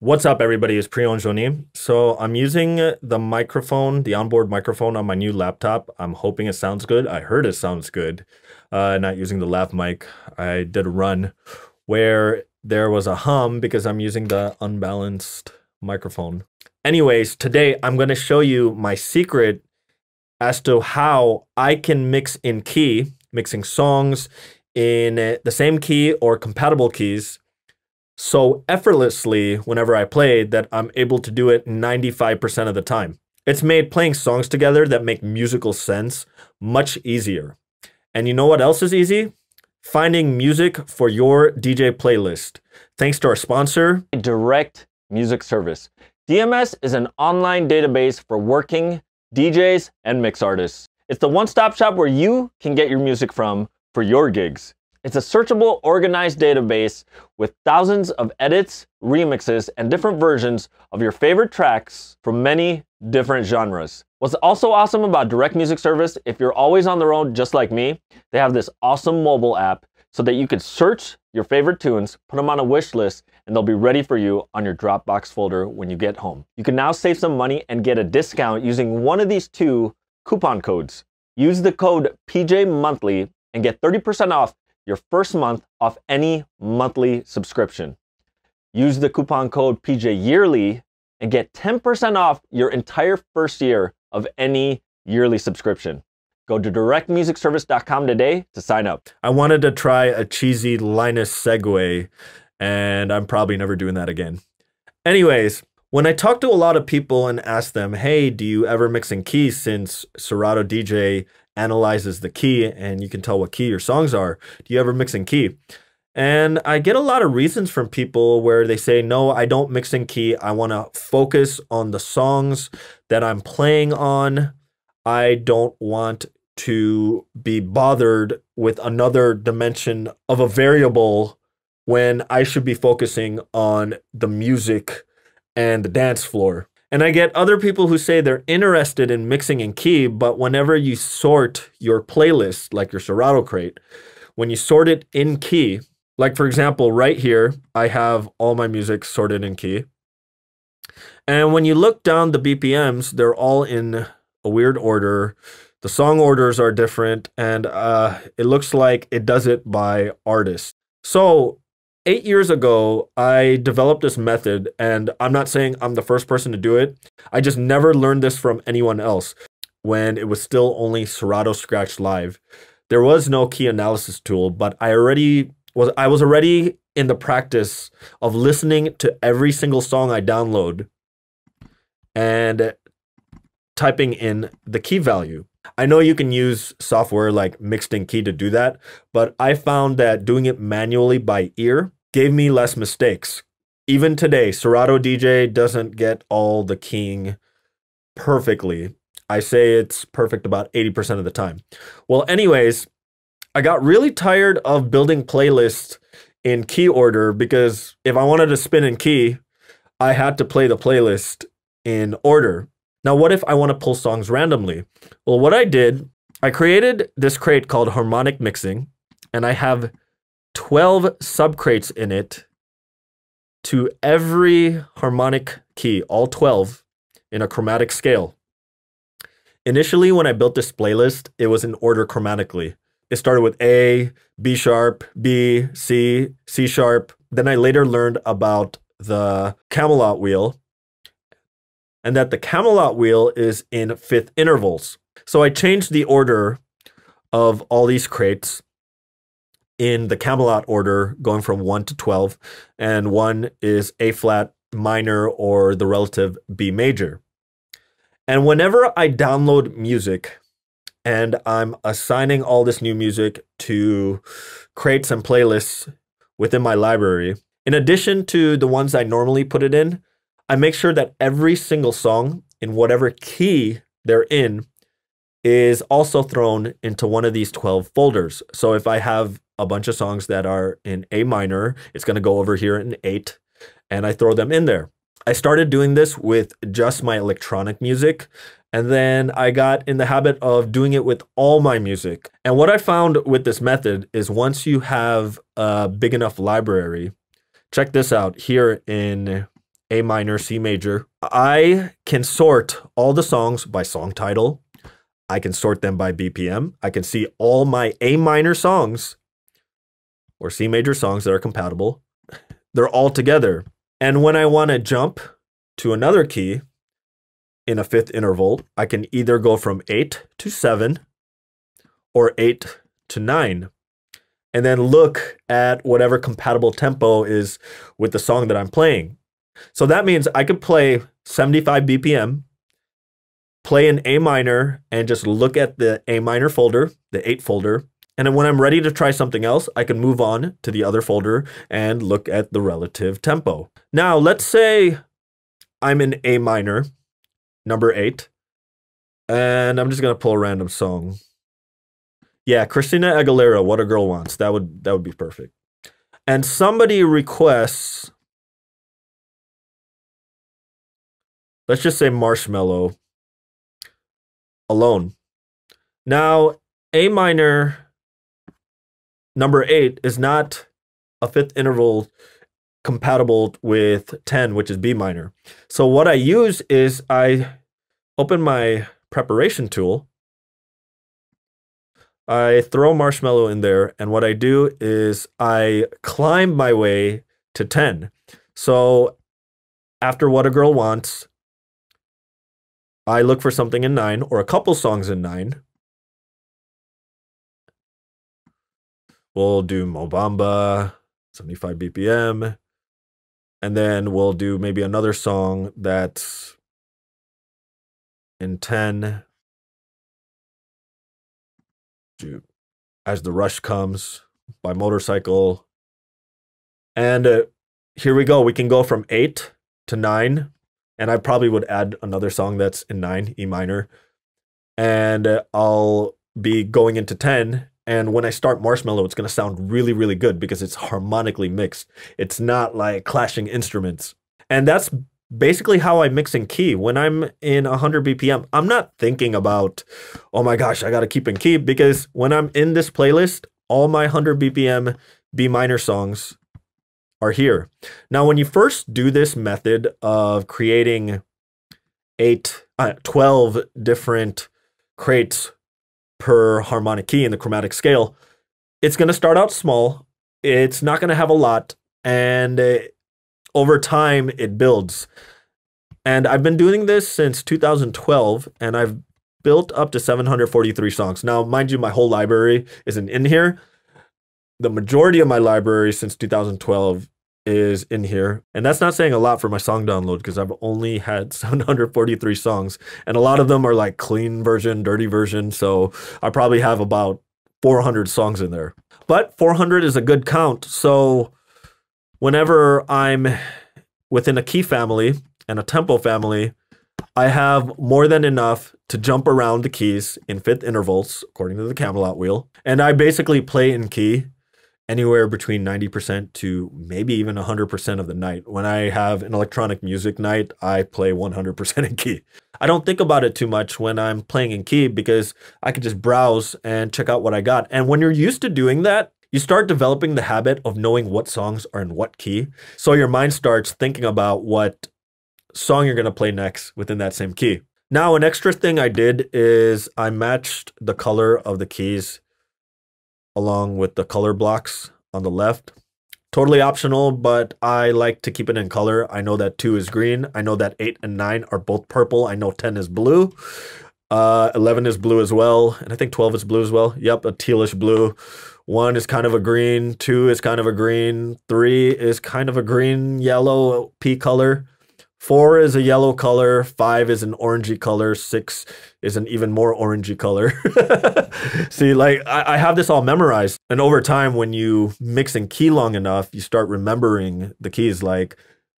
What's up, everybody? It's Pri yon Joni. So I'm using the microphone, the onboard microphone on my new laptop. I'm hoping it sounds good. I heard it sounds good. Uh, not using the lav mic. I did a run where there was a hum because I'm using the unbalanced microphone. Anyways, today I'm going to show you my secret as to how I can mix in key, mixing songs in the same key or compatible keys so effortlessly whenever I play that I'm able to do it 95% of the time. It's made playing songs together that make musical sense much easier. And you know what else is easy? Finding music for your DJ playlist. Thanks to our sponsor, Direct Music Service. DMS is an online database for working DJs and mix artists. It's the one-stop shop where you can get your music from for your gigs. It's a searchable, organized database with thousands of edits, remixes, and different versions of your favorite tracks from many different genres. What's also awesome about Direct Music Service, if you're always on the road just like me, they have this awesome mobile app so that you can search your favorite tunes, put them on a wish list, and they'll be ready for you on your Dropbox folder when you get home. You can now save some money and get a discount using one of these two coupon codes. Use the code PJ Monthly and get 30% off your first month off any monthly subscription. Use the coupon code PJ Yearly and get 10% off your entire first year of any yearly subscription. Go to directmusicservice.com today to sign up. I wanted to try a cheesy Linus segue, and I'm probably never doing that again. Anyways, when I talk to a lot of people and ask them, hey, do you ever mix in keys since Serato DJ analyzes the key and you can tell what key your songs are. Do you ever mix in key? And I get a lot of reasons from people where they say, no, I don't mix in key. I want to focus on the songs that I'm playing on. I don't want to be bothered with another dimension of a variable when I should be focusing on the music and the dance floor. And I get other people who say they're interested in mixing in key, but whenever you sort your playlist, like your Serato crate, when you sort it in key, like for example, right here, I have all my music sorted in key. And when you look down the BPMs, they're all in a weird order. The song orders are different, and uh, it looks like it does it by artist. So eight years ago, I developed this method, and I'm not saying I'm the first person to do it. I just never learned this from anyone else when it was still only Serato Scratch Live. There was no key analysis tool, but I already was I was already in the practice of listening to every single song I download and typing in the key value. I know you can use software like Mixed in Key to do that, but I found that doing it manually by ear gave me less mistakes. Even today, Serato DJ doesn't get all the keying perfectly. I say it's perfect about 80% of the time. Well, anyways, I got really tired of building playlists in key order because if I wanted to spin in key, I had to play the playlist in order. Now, what if I want to pull songs randomly? Well, what I did, I created this crate called Harmonic Mixing, and I have 12 subcrates in it to every harmonic key, all 12 in a chromatic scale. Initially, when I built this playlist, it was in order chromatically. It started with A, B sharp, B, C, C sharp. Then I later learned about the Camelot wheel and that the Camelot wheel is in fifth intervals. So I changed the order of all these crates in the Camelot order, going from 1 to 12, and 1 is A flat minor or the relative B major. And whenever I download music and I'm assigning all this new music to crates and playlists within my library, in addition to the ones I normally put it in, I make sure that every single song in whatever key they're in is also thrown into one of these 12 folders. So if I have a bunch of songs that are in A minor. It's going to go over here in eight, and I throw them in there. I started doing this with just my electronic music, and then I got in the habit of doing it with all my music. And what I found with this method is once you have a big enough library, check this out here in A minor, C major. I can sort all the songs by song title. I can sort them by BPM. I can see all my A minor songs or C major songs that are compatible. They're all together. And when I want to jump to another key in a fifth interval, I can either go from 8 to 7 or 8 to 9 and then look at whatever compatible tempo is with the song that I'm playing. So that means I could play 75 BPM, play an A minor, and just look at the A minor folder, the 8 folder. And when I'm ready to try something else, I can move on to the other folder and look at the relative tempo. Now, let's say I'm in A minor, number 8, and I'm just to pull a random song. Yeah, Christina Aguilera, What a Girl Wants. That would that would be perfect. And somebody requests let's just say Marshmello alone. Now, A minor number 8 is not a fifth interval compatible with 10, which is B minor. So what I use is I open my preparation tool I throw Marshmello in there, and what I do is I climb my way to 10. So after What a Girl Wants, I look for something in 9 or a couple songs in 9. We'll do Mo Bamba, 75 BPM, and then we'll do maybe another song that's in 10 as the rush comes by motorcycle. And uh, here we go. We can go from eight to nine. And I probably would add another song that's in nine, E minor. And uh, I'll be going into 10. And when I start Marshmello, it's going to sound really, really good because it's harmonically mixed. It's not like clashing instruments. And that's basically how I mix in key. When I'm in 100 BPM, I'm not thinking about, oh my gosh, I got to keep in key because when I'm in this playlist, all my 100 BPM B minor songs are here. Now, when you first do this method of creating eight, uh, 12 different crates per harmonic key in the chromatic scale, it's going to start out small. It's not going to have a lot. And uh, over time it builds. And I've been doing this since 2012 and I've built up to 743 songs. Now, mind you, my whole library isn't in here. The majority of my library since 2012 is in here. And that's not saying a lot for my song download because I've only had 743 songs. And a lot of them are like clean version, dirty version. So I probably have about 400 songs in there. But 400 is a good count. So whenever I'm within a key family and a tempo family, I have more than enough to jump around the keys in fifth intervals, according to the Camelot wheel. And I basically play in key anywhere between 90% to maybe even 100% of the night. When I have an electronic music night, I play 100% in key. I don't think about it too much when I'm playing in key because I can just browse and check out what I got. And when you're used to doing that, you start developing the habit of knowing what songs are in what key. So your mind starts thinking about what song you're going to play next within that same key. Now, an extra thing I did is I matched the color of the keys along with the color blocks on the left. Totally optional, but I like to keep it in color. I know that 2 is green. I know that 8 and 9 are both purple. I know 10 is blue. Uh, 11 is blue as well. And I think 12 is blue as well. Yep, a tealish blue. One is kind of a green, two is kind of a green, three is kind of a green yellow pea color. Four is a yellow color, five is an orangey color, six is an even more orangey color. See, like I, I, have this all memorized. And over time, when you mix in key long enough, you start remembering the keys. Like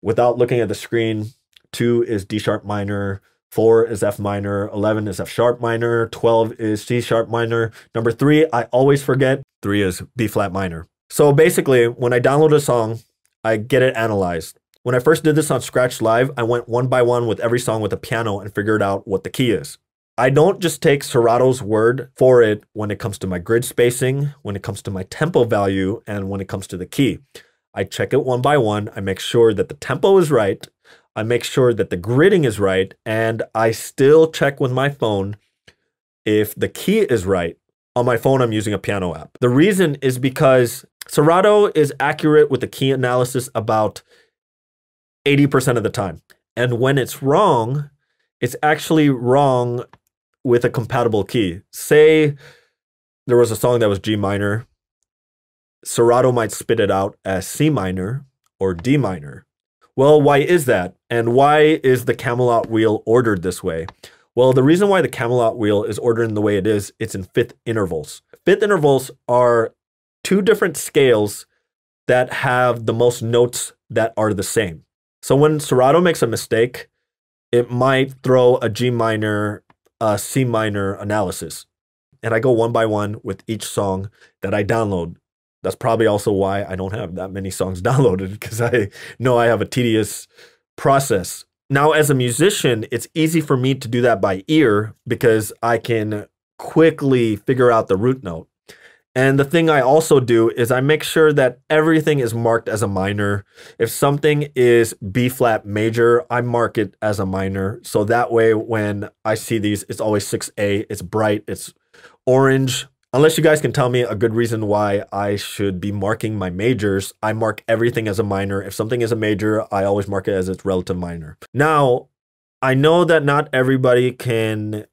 without looking at the screen, two is D sharp minor, Four is F minor, 11 is F sharp minor, 12 is C sharp minor. Number three, I always forget, three is B flat minor. So basically, when I download a song, I get it analyzed. When I first did this on Scratch Live, I went one by one with every song with a piano and figured out what the key is. I don't just take Serato's word for it when it comes to my grid spacing, when it comes to my tempo value, and when it comes to the key. I check it one by one. I make sure that the tempo is right. I make sure that the gridding is right, and I still check with my phone if the key is right. On my phone, I'm using a piano app. The reason is because Serato is accurate with the key analysis about 80% of the time. And when it's wrong, it's actually wrong with a compatible key. Say there was a song that was G minor, Serato might spit it out as C minor or D minor. Well, why is that? And why is the Camelot wheel ordered this way? Well, the reason why the Camelot wheel is ordered in the way it is, it's in fifth intervals. Fifth intervals are two different scales that have the most notes that are the same. So when Serato makes a mistake, it might throw a G minor, a C minor analysis. And I go one by one with each song that I download. That's probably also why I don't have that many songs downloaded because I know I have a tedious process. Now, as a musician, it's easy for me to do that by ear because I can quickly figure out the root note. And the thing I also do is I make sure that everything is marked as a minor. If something is B flat major, I mark it as a minor. So that way, when I see these, it's always 6A, it's bright, it's orange. Unless you guys can tell me a good reason why I should be marking my majors, I mark everything as a minor. If something is a major, I always mark it as its relative minor. Now, I know that not everybody can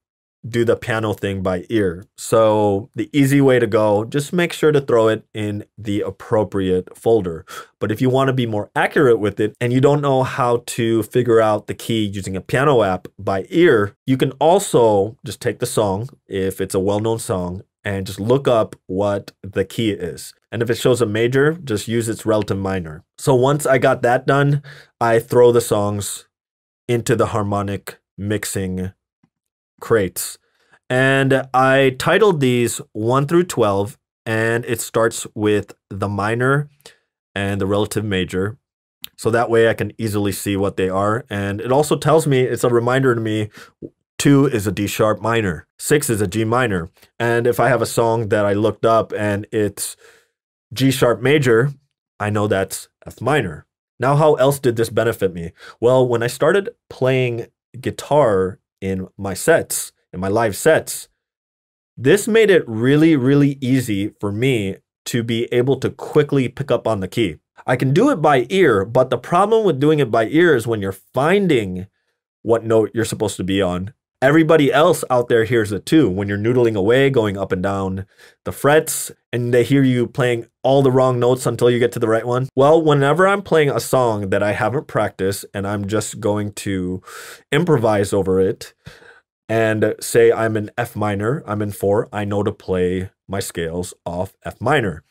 do the piano thing by ear. So the easy way to go, just make sure to throw it in the appropriate folder. But if you want to be more accurate with it and you don't know how to figure out the key using a piano app by ear, you can also just take the song, if it's a well-known song, and just look up what the key is. And if it shows a major, just use its relative minor. So once I got that done, I throw the songs into the harmonic mixing crates. And I titled these 1 through 12, and it starts with the minor and the relative major. So that way I can easily see what they are. And it also tells me, it's a reminder to me, two is a D sharp minor, six is a G minor. And if I have a song that I looked up and it's G sharp major, I know that's F minor. Now, how else did this benefit me? Well, when I started playing guitar in my sets, in my live sets, this made it really, really easy for me to be able to quickly pick up on the key. I can do it by ear, but the problem with doing it by ear is when you're finding what note you're supposed to be on, everybody else out there hears it too. When you're noodling away, going up and down the frets, and they hear you playing all the wrong notes until you get to the right one. Well, whenever I'm playing a song that I haven't practiced and I'm just going to improvise over it, and say I'm in F minor, I'm in four, I know to play my scales off F minor.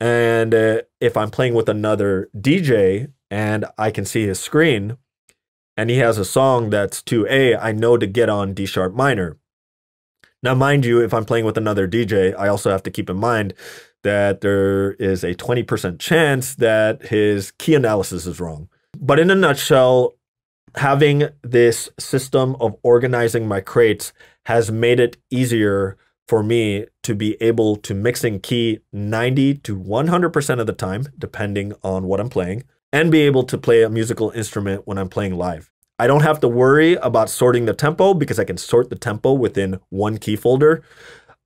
And uh, if I'm playing with another DJ and I can see his screen and he has a song that's 2A, I know to get on D sharp minor. Now, mind you, if I'm playing with another DJ, I also have to keep in mind that there is a 20% chance that his key analysis is wrong. But in a nutshell, having this system of organizing my crates has made it easier for me to be able to mix and key 90 to 100% of the time, depending on what I'm playing, and be able to play a musical instrument when I'm playing live. I don't have to worry about sorting the tempo because I can sort the tempo within one key folder.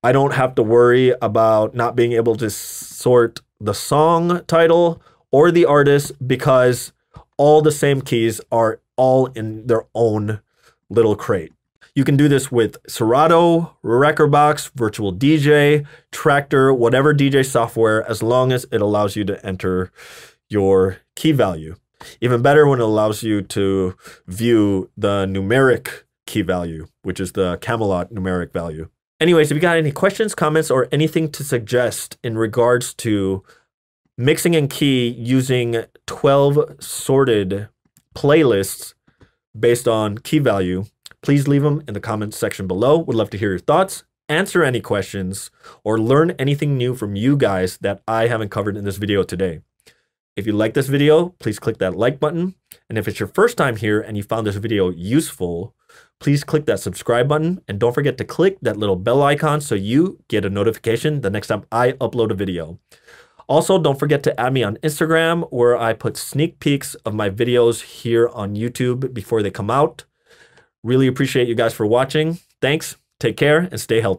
I don't have to worry about not being able to sort the song title or the artist because all the same keys are all in their own little crate. You can do this with Serato, Rekordbox, Virtual DJ, Traktor, whatever DJ software, as long as it allows you to enter your key value. Even better when it allows you to view the numeric key value, which is the Camelot numeric value. Anyways, if you got any questions, comments, or anything to suggest in regards to mixing and key using 12 sorted playlists based on key value, please leave them in the comments section below. Would love to hear your thoughts, answer any questions, or learn anything new from you guys that I haven't covered in this video today. If you like this video, please click that like button. And if it's your first time here and you found this video useful, please click that subscribe button and don't forget to click that little bell icon so you get a notification the next time I upload a video. Also, don't forget to add me on Instagram where I put sneak peeks of my videos here on YouTube before they come out. Really appreciate you guys for watching. Thanks, take care, and stay healthy.